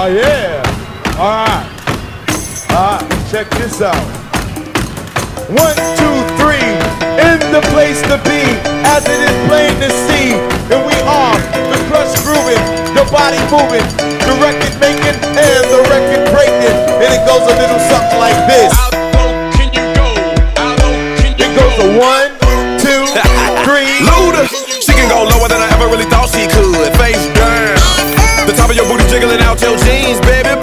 Oh yeah. All right. All right. Check this out. One, two, three. In the place to be, as it is plain to see. And we are the crush grooving, the body moving, the record making, and the record breaking. And it goes a little something like this. How low can you go? How low can you It goes a one, two, three. Luda. She can go lower than I ever really thought your booty jiggling out your jeans, baby.